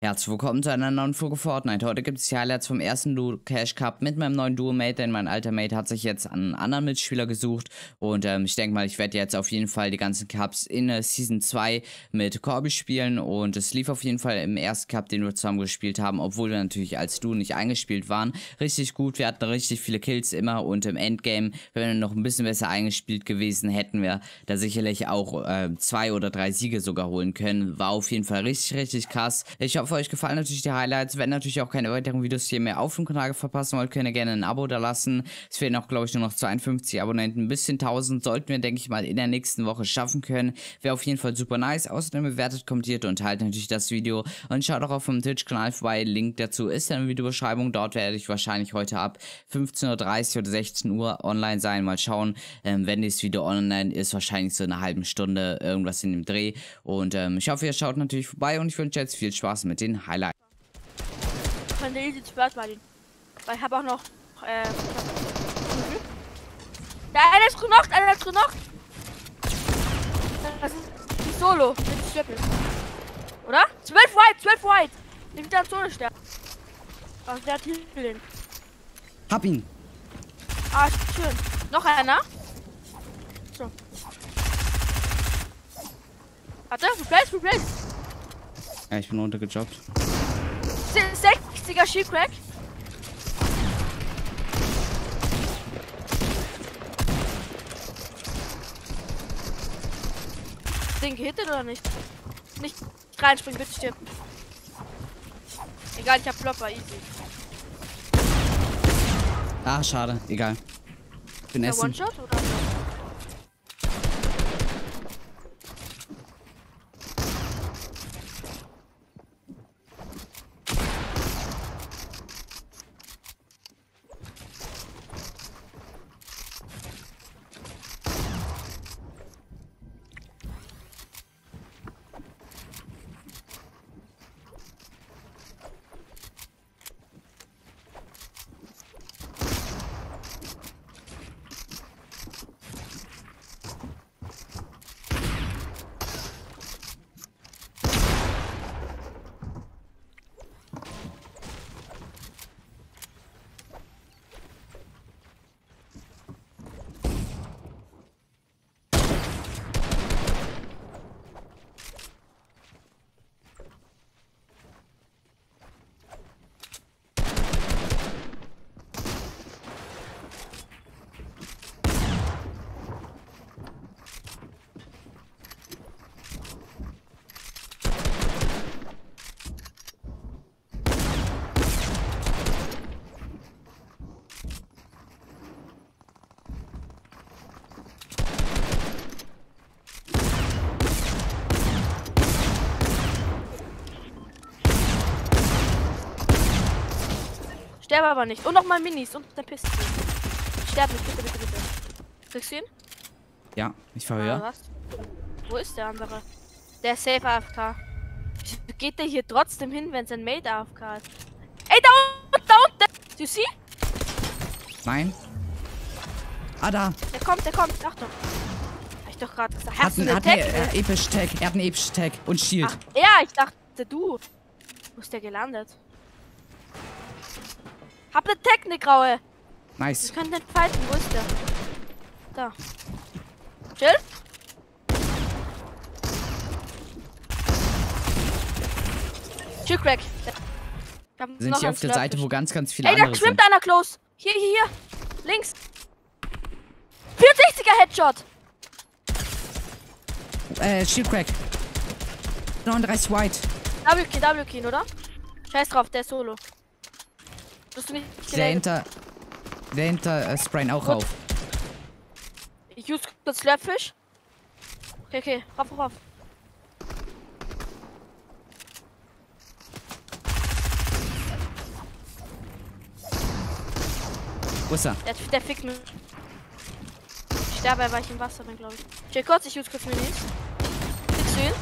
Herzlich willkommen zu einer neuen Folge Fortnite. Heute gibt es die Highlights vom ersten Duo Cash Cup mit meinem neuen Duo-Mate, denn mein alter Mate hat sich jetzt einen anderen Mitspieler gesucht und ähm, ich denke mal, ich werde jetzt auf jeden Fall die ganzen Cups in äh, Season 2 mit Corby spielen und es lief auf jeden Fall im ersten Cup, den wir zusammen gespielt haben, obwohl wir natürlich als Duo nicht eingespielt waren, richtig gut. Wir hatten richtig viele Kills immer und im Endgame, wenn wir noch ein bisschen besser eingespielt gewesen, hätten wir da sicherlich auch äh, zwei oder drei Siege sogar holen können. War auf jeden Fall richtig, richtig krass. Ich hoffe, euch gefallen natürlich die Highlights. Wenn natürlich auch keine weiteren Videos hier mehr auf dem Kanal verpassen wollt, könnt ihr gerne ein Abo da lassen. Es fehlen auch, glaube ich, nur noch 52 Abonnenten. Ein bisschen 1000 sollten wir, denke ich mal, in der nächsten Woche schaffen können. Wäre auf jeden Fall super nice. Außerdem bewertet, kommentiert und teilt natürlich das Video. Und schaut auch auf dem Twitch-Kanal vorbei. Link dazu ist in der Videobeschreibung. Dort werde ich wahrscheinlich heute ab 15.30 Uhr oder 16 Uhr online sein. Mal schauen, ähm, wenn dieses Video online ist, wahrscheinlich so eine halbe Stunde irgendwas in dem Dreh. Und ähm, ich hoffe, ihr schaut natürlich vorbei und ich wünsche jetzt viel Spaß mit den Highlight. Von der easy Spurs Martin. Weil ich habe auch noch. Äh, da einer ist genockt, einer ist genockt. Das ist die Solo mit Triple. Oder? 12 White, 12 White. Den wird dann Solo sterben. Ach, der hat Healing. Hab ihn! Ah, schön. Noch einer? So. Warte, replace, replace. Ja, ich bin runtergejobbt. 60er Shield Crack. Den gehittet oder nicht? Nicht reinspringen, bitte stirb. Egal, ich hab Flopper, easy. Ah, schade. Egal. Bin Der essen. One-Shot oder? Sterbe aber nicht. Und nochmal Minis und der Piste. Sterb nicht, bitte, bitte, bitte. Kriegst du ihn? Ja, ich Ah, verhöre. was? Wo ist der andere? Der ist safe AFK. Geht der hier trotzdem hin, wenn sein Mate AFK ist? Ey, da unten, da unten! Du siehst? Nein. Ah, da. Der kommt, der kommt. Achtung. Hab ich doch gerade gesagt. Hat Hast du einen, hat einen äh, Episch Tag. Er hat einen Episch Tag und Shield. Ach, ja, ich dachte du. Wo ist der gelandet? Hab ne Technik, Graue. Nice. Wir können den fighten. Wo ist der? Da. Chill? Chill, Crack. Ich hab Sind hier auf der Seite, wo ganz, ganz viele Ey, da andere sind. schwimmt einer close. Hier, hier, hier. Links. 64er Headshot. Äh, Shield Crack. 39 White. Double Kill, oder? Scheiß drauf, der ist solo. Wirst du nicht Der hinter. Der hinter äh, sprayen auch Gut. auf. Ich use kurz Slurpfish. Okay, okay, rauf, rauf, rauf. Wo ist er? Der, der fickt mich. Ich sterbe, weil ich im Wasser bin, glaube ich. Chill kurz, ich use kurz Minis. Fickst du ihn?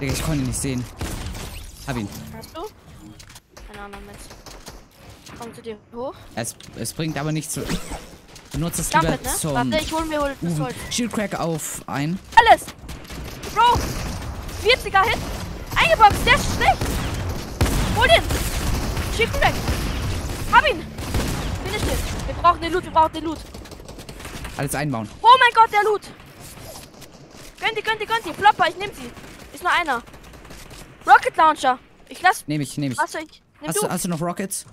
Digga, ich konnte ihn nicht sehen. Hab ihn. Hast du? Keine Ahnung, Mensch. Komm zu dir hoch. Es, es bringt aber nichts zu. Benutzt es Jump lieber ne? zum. Warte, ich hol mir hol das. Holz. Shield Crack auf ein. Alles! Bro! 40er Hit! eingeboxt, der ist schlecht. Hol den. Weg. Hab ihn. Finish den. Wir brauchen den Loot, wir brauchen den Loot. Alles einbauen. Oh mein Gott, der Loot. Gönn die, gönn die, gönn die. Flopper, ich nehm sie. Ist nur einer. Rocket Launcher. Ich lass. Nehme ich, nehme ich. Was soll ich? Hast du. du, hast du noch Rockets?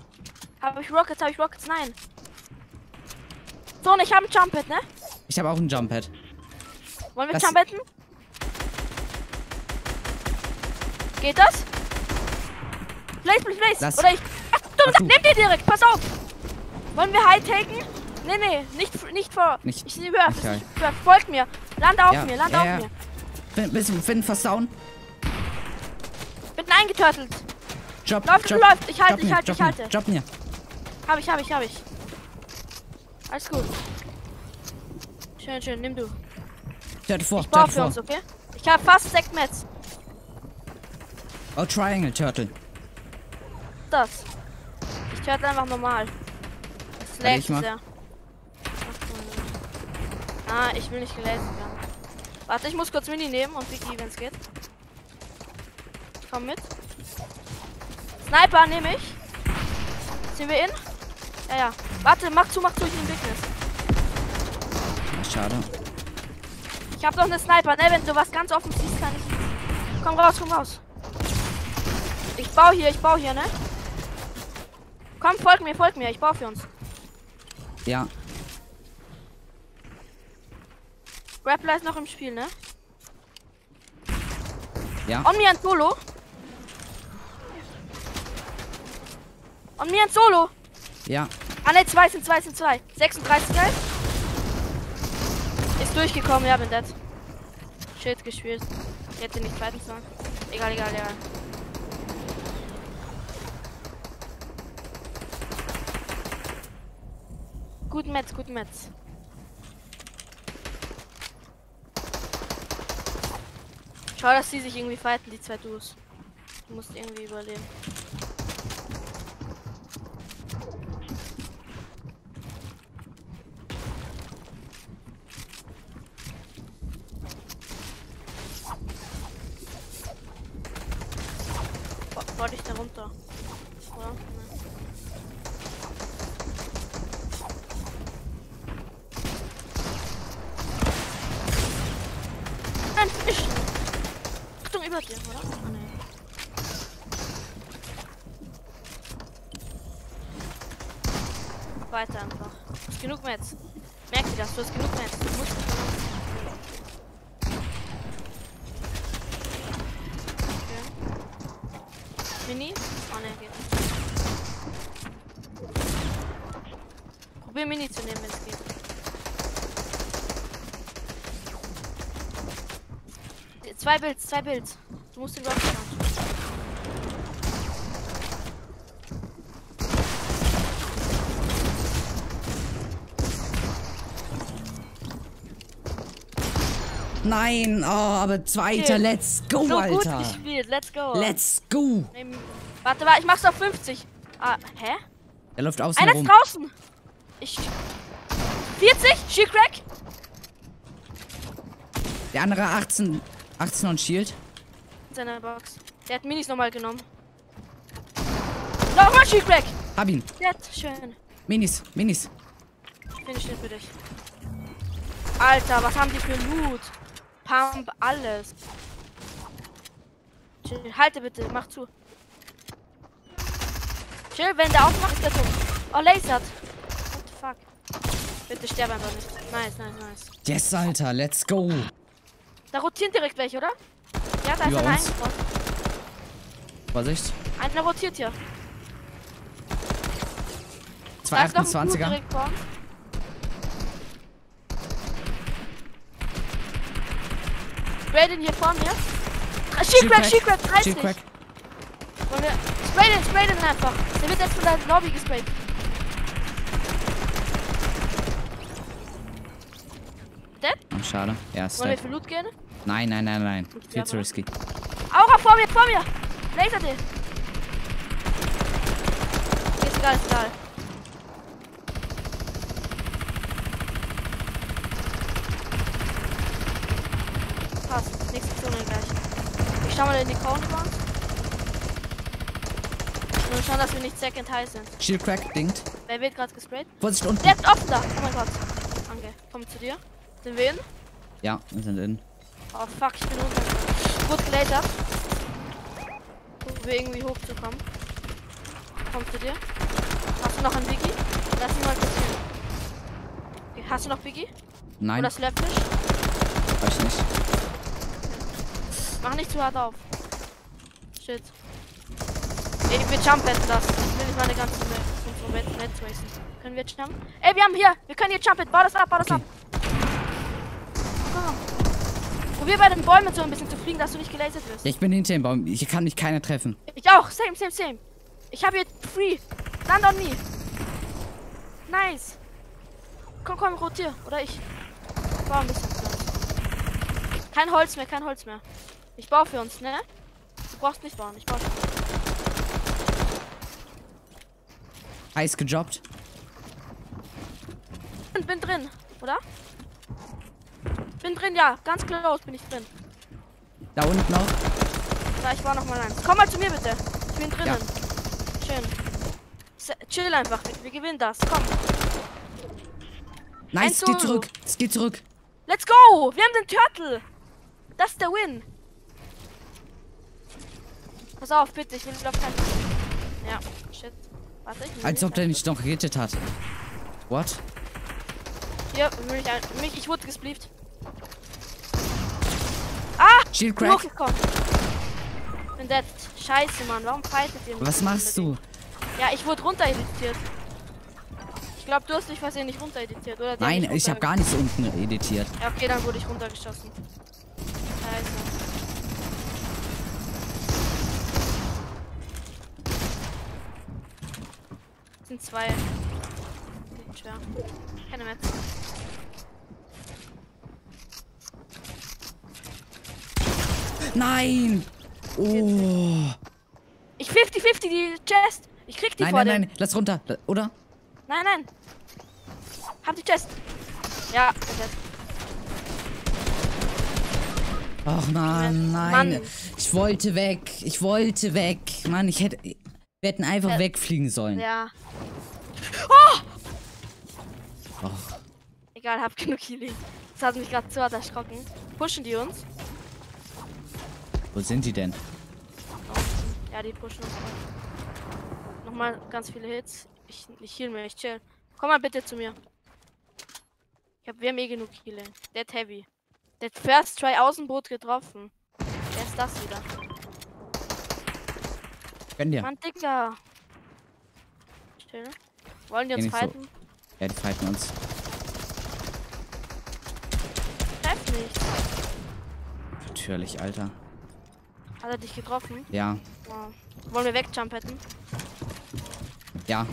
Hab ich Rockets, hab ich Rockets? Nein. So, und ich habe ein Jump Pad, ne? Ich habe auch ein Jump Pad. Wollen wir Das- Jump Padden? Geht das? Place, place. Lass. Oder ich. Ach, du, Mach du. nimm die direkt, pass auf. Wollen wir High taken? Nee, nee, nicht, nicht vor. Nicht- Ich höre, nicht high. ich höre. Folgt mir. Land auf Ja, mir, land ja, auf ja. mir. Finn, bist du Finn fast down? Bin eingeturtelt. Job, Läuft, Job. läuft. Ich halte, Job ich halte, Job ich halte. Mir, Job mir. Hab ich, hab ich, hab ich. Alles gut. Schön, schön, nimm du. Turtle vor, Ich Turtle für vor. uns, okay? Ich habe fast Sekt Metz. Oh, Triangle, Turtle. Das. Ich töte einfach normal. Warte, lägt ich sehr. Ah, ich will nicht gelesen werden. Warte, ich muss kurz Mini nehmen und Vicky, wenn es geht. Ich komm mit. Sniper nehme ich. Sind wir in? Ja, ja. Warte, mach zu, mach zu, ich nehme Weakness. Ja, schade. Ich hab doch eine Sniper, ne? Wenn du was ganz offen siehst, kann ich. Komm raus, komm raus. Ich baue hier, ich baue hier, ne? Komm, folg mir, folg mir, ich baue für uns. Ja, Grappler ist noch im Spiel, ne? ja. On mir ein Solo. On mir ein Solo. Ja, Ah ne, zwei sind zwei sind zwei. 36 geil. Ist durchgekommen, ja, bin dead. Shit gespielt. Ich hätte nicht zweiten sagen. Egal, egal, egal. Gut Metz, gut Metz. Schau, dass sie sich irgendwie fighten, die zwei Duos. Du musst irgendwie überleben. Wo- Wollte ich da runter? Oder? Nein. Ein Fisch! Über dir, oder? Oh, nee. Weiter einfach. Du hast genug Metz. Merkt ihr das? Du hast genug Metz. Du musst nicht Okay. Mini? Oh ne, geht nicht. Probier Mini zu nehmen, wenn es geht. Zwei Builds, zwei Builds. Du musst den Rock schauen. Nein, oh, aber zweiter, Okay. let's go, So gut Alter. gespielt, let's go. Let's go. Nehm- Warte, warte, ich mach's auf 50. Ah, hä? Er läuft außen Einer ist rum. draußen. Ich. 40? Shield Crack? Der andere 18, 18 und Shield. In seiner Box. Der hat Minis nochmal genommen. Nochmal Shield Crack! Hab ihn. Nett, schön. Minis, Minis. Finish den für dich. Alter, was haben die für Loot? Pump, alles. Chill, halte bitte, mach zu. Chill, wenn der aufmacht, ist der tot. Oh, lasert. What the fuck? Bitte sterbe einfach nicht. Nice, nice, nice. Yes, Alter, let's go. Da rotieren direkt welche, oder? Ja, da ist Über einer uns. eingebaut. Vorsicht. Einer rotiert hier. Da ist noch ein Dude 228er. direkt vor uns. Spray den hier vor mir. Ah, Shield Crack, Shield Crack, 30. Shield Crack. Wollen wir... Spray den, spray den einfach. Der wird jetzt von der Lobby gesprayt. Dead? Schade. Ja, ist Wollen wir für Loot gehen? Nein, nein, nein, nein. Viel zu risky. Aura vor mir, vor mir! Laser den! Ist egal, ist egal. Passt, nächste Zone gleich. Ich schau mal in die Corner uns. Nur schauen, dass wir nicht second high sind. Shield Crack, dingt. Wer wird gerade gesprayt? Vorsicht unten. Der ist offen da. Oh mein Gott. Danke. Komm zu dir. Sind wir in? Ja, wir sind in. Oh fuck, ich bin unten. Gut gelasert. Wir irgendwie hochzukommen. Komm zu dir. Hast du noch einen Biggie? Lass ihn mal hin. Okay, Hast du noch Biggie? Nein, Oder Slapfish? weiß nicht. Mach nicht zu hart auf. Shit. Ey, wir jumpen das. Ich will nicht meine ganze racen. Können wir jetzt jumpen? Ey, wir haben hier. Wir können hier jumpen. Bau das ab, bau das Okay. ab. Probier bei den Bäumen so ein bisschen zu fliegen, dass du nicht gelasert wirst. Ja, ich bin hinter dem Baum. Hier kann mich keiner treffen. Ich auch. Same, same, same. Ich habe hier free. Land on me. Nice. Komm, komm, rotier. Oder ich. Bau ein bisschen. Kein Holz mehr, kein Holz mehr. Ich baue für uns, ne? Du brauchst nicht bauen. Ich baue. Heiß gejobbt. Und bin drin, oder? Bin drin, ja. Ganz close bin ich drin. Da unten noch. Ja, ich war noch mal eins. Komm mal zu mir bitte. Ich bin drinnen. Schön. Se- Chill einfach. Wir, wir gewinnen das. Komm. Nice, es geht zurück. Es geht zurück. Let's go! Wir haben den Turtle! Das ist der Win! Pass auf, bitte, ich will glaub kein. Ja, shit. Warte, ich Als ob der nicht noch gerettet hat. What? Hier, will ich, ein- mich, ich wurde gesplieft. Shield Bin Crack. hochgekommen. Bin dead. Scheiße, Mann. Warum fightet ihr mich Was machst du? Ja, ich wurde runtereditiert. Ich glaube, du hast dich versehentlich runtereditiert, oder? Der Nein, mich ich habe runter- gar nichts unten editiert. Ja, okay, dann wurde ich runtergeschossen. Scheiße. Sind zwei. Geht schwer. Keine mehr. Nein! Oh. Ich 50-50 die Chest. Ich krieg die Nein, vor nein, dem. nein. Lass runter. Oder? Nein, nein. Hab die Chest. Ja, dead. Ach Mann, nein. Mann. Ich wollte weg. Ich wollte weg. Mann, ich hätte. Wir hätten einfach Äh, wegfliegen sollen. Ja. Och, Egal, hab genug Healing. Das hat mich gerade zu hart erschrocken. Pushen die uns? Wo sind die denn? Ja, die pushen uns. Nochmal ganz viele Hits. Ich, ich heal mir, ich chill. Komm mal bitte zu mir. Ich hab, wir haben eh genug Healing. Dead Heavy. Der First Try Außenboot getroffen. Wer ist das wieder? Gönn dir. Mann, Digga. Chill. Wollen die uns nicht so. fighten? Ja, die fighten uns. Treff nicht. Natürlich, Alter. Hat er dich getroffen? Ja, Wow. Wollen wir wegjump hätten? ja.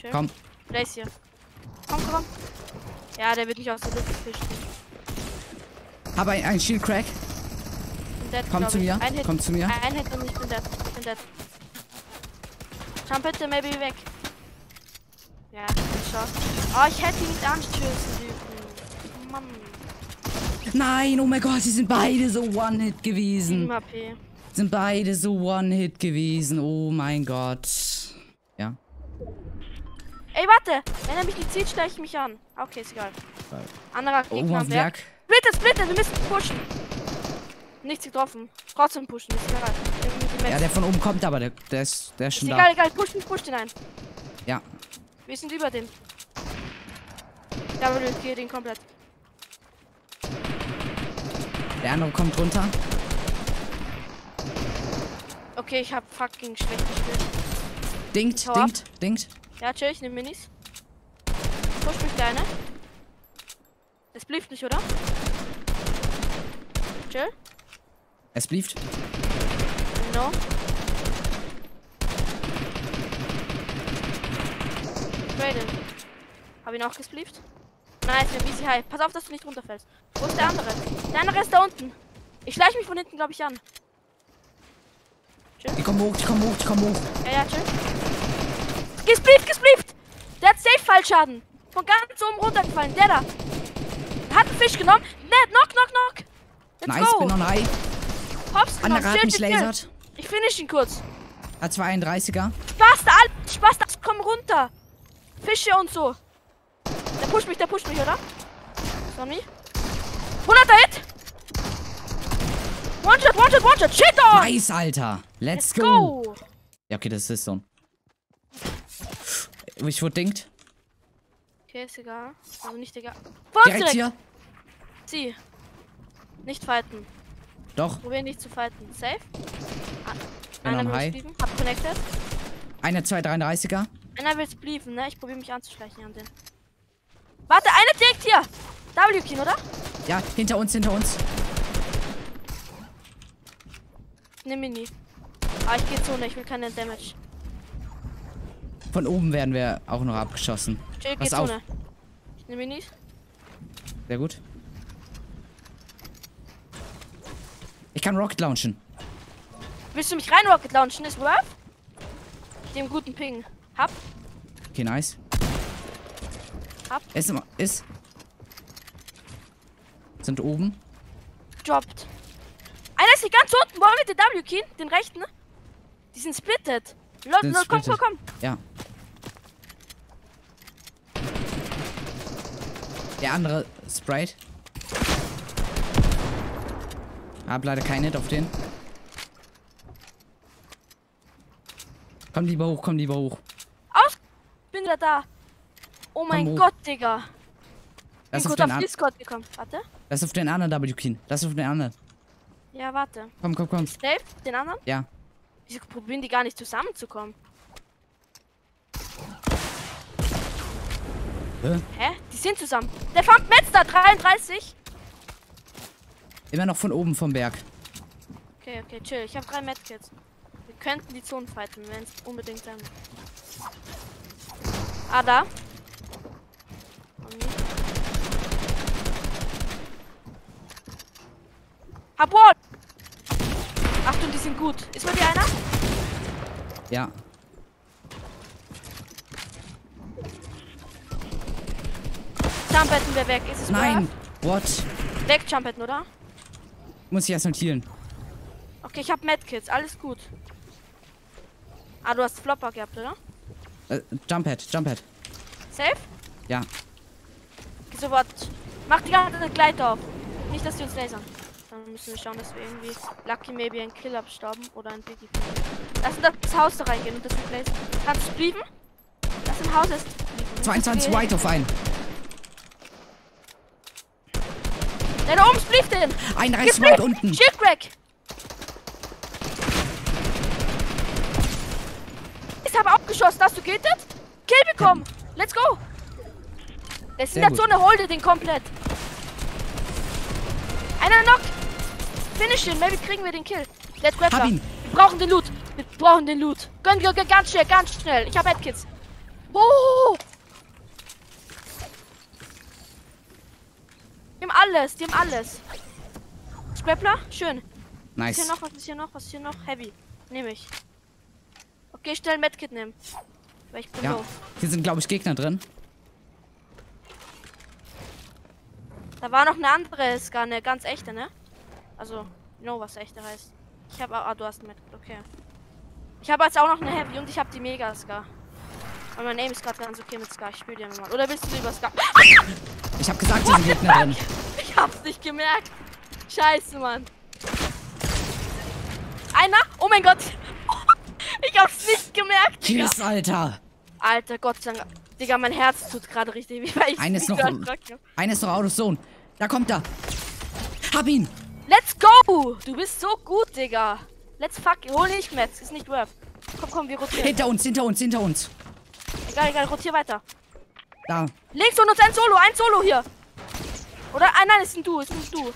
Chill. Komm. Place hier. Komm, komm. Ja, der wird nicht aus der Luft gefischt. Hab ein, ein Shield Crack. Dead, Komm zu mir. Ein Hit. Komm zu mir. Ein Hit und ich bin dead. Ich bin dead. Jump bitte, maybe weg. Ja, shot. Oh, ich hätte ihn nicht anstoßen dürfen. Mann. Nein, oh mein Gott, die sind beide so One-Hit 7 gewesen. Sind beide so One-Hit gewesen. Oh mein Gott. Ja. Ey, warte! Wenn er mich nicht zieht, stelle ich mich an. Okay, ist egal. Anderer Oben Gegner auf am dem Berg. Berg. Splitte, splitte, wir müssen pushen. Nichts getroffen. Trotzdem pushen, ist egal. Ja, der von oben kommt aber. Der, der, ist, der ist ist schon egal, da. egal. Push, push den ein. Ja. Wir sind über den. Double kill den komplett. Der andere kommt runter. Okay, ich hab fucking schlecht gespielt. Dingt, ab. dingt, dingt. Ja, chill, ich nehm Minis. Push mich kleine. Es blieb nicht, oder? Chill. Es blieft. No. Raiden. Hab ihn auch gesplieft. Nice, wir haben easy high. Pass auf, dass du nicht runterfällst. Wo ist der andere? Der andere ist da unten. Ich schleiche mich von hinten, glaube ich, an. Die kommen hoch, die kommen hoch, die kommen hoch. Ja, ja, chill. Gesplieft, gesplieft! Der hat safe Fallschaden. Von ganz oben runtergefallen. Der da. Hat einen Fisch genommen. Ne, knock, knock, knock. Let's Nice, go. bin on high. Hops genommen. Anderer hat Chill, mich chill, chill. lasert. Ich finish ihn kurz. Hat 32er. Spaß da, Spaß da, komm runter. Fische und so. Der pusht mich, der pusht mich, oder? Sonny. 100er Hit. One shot, one shot, one shot. Shit on. Nice, Alter. Let's, Let's go. go. Ja, okay, das ist so. Ich wurde dingt. Okay, ist egal. Also nicht egal. Vor Direkt direkt. hier. Sie. Nicht fighten. Doch. Probieren nicht zu fighten. Safe. Ah, Einer will spieven. Hab connected. Eine 233er. Einer will spieven, ne? Ich probiere mich anzuschleichen an den. Warte, einer direkt hier. W-Kin, oder? Ja, hinter uns, hinter uns. Ne Mini. Ah, ich gehe Zone, ich will keine Damage. Von oben werden wir auch noch abgeschossen. Chill, geh Pass auf. Zone. Ich nehme Minis. Sehr gut. Ich kann Rocket launchen. Willst du mich rein Rocket launchen? Ist worth? Dem guten Ping. Hab. Okay, nice. Ab. Ist, ist. Sind oben. Droppt. Einer ist hier ganz unten. Wollen wir den W-Kin? Den rechten? Die sind splitted. Lol, Sind lol, komm, komm, komm. Ja. Der andere Sprite. Hab leider keinen Hit auf den. Komm lieber hoch, komm lieber hoch. Aus. Bin wieder da. Oh mein hoch. Gott, Digga. Bin Lass auf, Discord gekommen. Warte. Lass auf den anderen W-Kin. Lass auf den anderen. Ja, warte. Komm, komm, komm. Safe? Den anderen? Ja. Wieso probieren die gar nicht zusammenzukommen? Hä? Hä? Die sind zusammen. Der fand Metzler 33. Immer noch von oben vom Berg. Okay, okay, chill. Ich habe drei Medkits. Wir könnten die Zone fighten, wenn es unbedingt sein muss. Ah, da. Und nicht. Wall. Achtung, die sind gut. Ist bei dir einer? Ja. Jumpetten wir weg. Ist es Nein. What? Weg Jumpetten, oder? Muss ich erst mal healen. Okay, ich hab Medkits. Alles gut. Ah, du hast Flopper gehabt, oder? Äh, Jumphead, Jumphead. Safe? Ja. Okay, sofort. Mach die ganze Zeit Gleit auf. Nicht, dass die uns lasern. Dann müssen wir schauen, dass wir irgendwie Lucky maybe einen Kill abstauben oder ein Biggie. Lass uns das Haus da reingehen und das replacen. Kannst du blieben? Das im Haus ist. 22 Okay. White auf einen. Der da oben splieft den! Ein mir- White unten. Shield Crack! Ich habe abgeschossen. Hast du gehittet? Kill bekommen! Let's go! Der ist in der. Zone, holde den komplett. Einer noch. Finish ihn, maybe kriegen wir den Kill. Let's grab Hab ihn. Wir brauchen den Loot. Wir brauchen den Loot. Gönn, gönn, gönn, ganz schnell, ganz schnell. Ich habe Headkits. Oh! Die haben alles, die haben alles. Scrappler, schön. Was ist Nice. hier noch? Was ist hier noch? Was ist hier noch? Heavy. Nehme ich. Okay, schnell ein Medkit nehmen. Weil ich bin Ja. low. Hier sind, glaube ich, Gegner drin. Da war noch eine andere, eine ganz echte, ne? Also, no, was echte heißt. Ich habe ah, du hast Medkit, okay. Ich habe jetzt auch noch eine Heavy und ich habe die Mega Scar. Und mein Aim ist gerade ganz okay mit Scar. Ich spiele dir nochmal. Oder willst du lieber Scar? Ich habe gesagt, sind Gegner drin. Ich hab's nicht gemerkt. Scheiße, Mann. Einer? Oh mein Gott. Ich hab's nicht gemerkt, Digga. Tschüss, Alter. Alter, Gott sei Dank. Digga, mein Herz tut gerade richtig weh, weil ich Einer ist nicht noch- ist noch out of zone. Da kommt er. Hab ihn. Let's go! Du bist so gut, Digga. Let's fuck. Hol nicht Metz. Ist nicht worth. Komm, komm, wir rotieren. Hinter uns, hinter uns, hinter uns. Egal, egal, rotier weiter. Da. Links und uns ein Solo, ein Solo hier. Oder, ah, nein, ist ein Du, ist ein Du.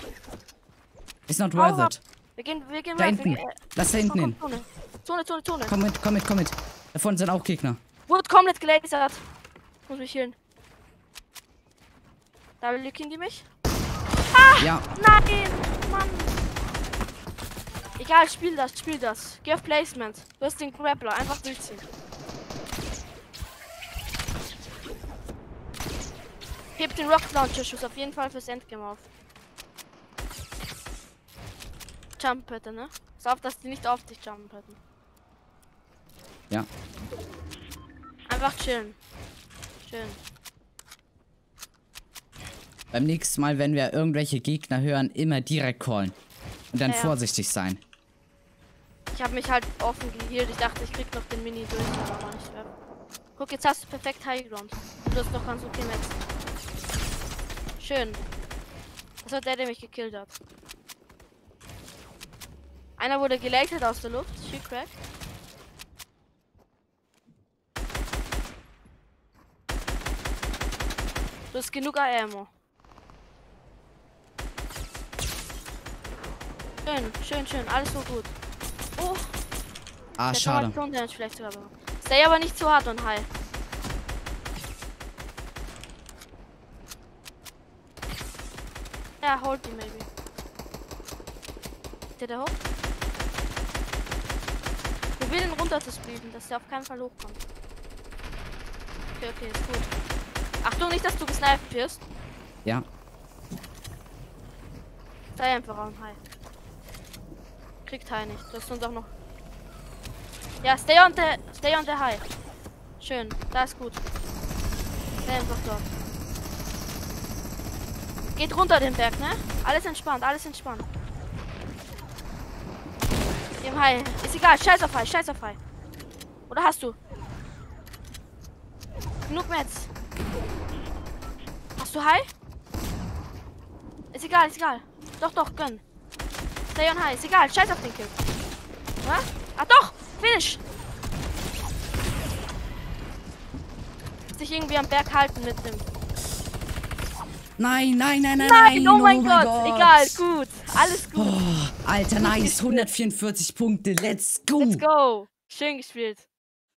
Ist not worth it. Wir gehen, wir gehen Da weiter. hinten. Wir gehen- Lass da hinten hin. Zone. Zone, Zone, Zone. Komm mit, komm mit, komm mit. Da vorne sind auch Gegner. Wurde komplett gelasert. Muss mich healen. Da lücken die mich? Ja. Nein! Egal, spiel das, spiel das. Geh auf Placement. Du hast den Grappler, einfach durchziehen. Heb den Rocket Launcher Schuss auf jeden Fall fürs Endgame auf. Jump bitte, ne? Pass auf, dass die nicht auf dich jumpen hätten. Ja. Einfach chillen. Schön. Beim nächsten Mal, wenn wir irgendwelche Gegner hören, immer direkt callen. Und dann ja. vorsichtig sein. Ich habe mich halt offen gehielt. Ich dachte, ich krieg noch den Mini durch, aber war nicht werden. Guck, jetzt hast du perfekt High Ground. Und du hast noch ganz okay Max. Schön. Das war der, der mich gekillt hat. Einer wurde gelatet aus der Luft. She crack. Du hast genug Ammo. Schön, schön, schön. Alles so gut. Oh, Ah, der schade. Damage vielleicht sogar bekommen. Stay aber nicht zu hart und high. Ja, hold die maybe. Der hoch? Wir will ihn runter zu splitten, dass der auf keinen Fall hochkommt. Okay, okay, ist gut. Achtung, nicht, dass du gesniped wirst. Ja. Sei einfach am High. Kriegt High nicht. Du hast uns auch noch. Ja, stay on the, stay on the High. Schön, da ist gut. Stay einfach dort. Geht runter den Berg, ne? Alles entspannt, alles entspannt. Dem High. Ist egal, scheiß auf High, scheiß auf High. Oder hast du? Genug Metz. Hast du High? Ist egal, ist egal. Doch, doch, gönn. Stay on high, ist egal, scheiß auf den Kill. Was? Ah doch! Finish! Sich irgendwie am Berg halten mit dem. Nein, nein, nein, nein, Nein, oh mein Gott. Egal, gut. Alles gut. Oh, Alter, nice. 144 Punkte. Let's go. Let's go. Schön gespielt.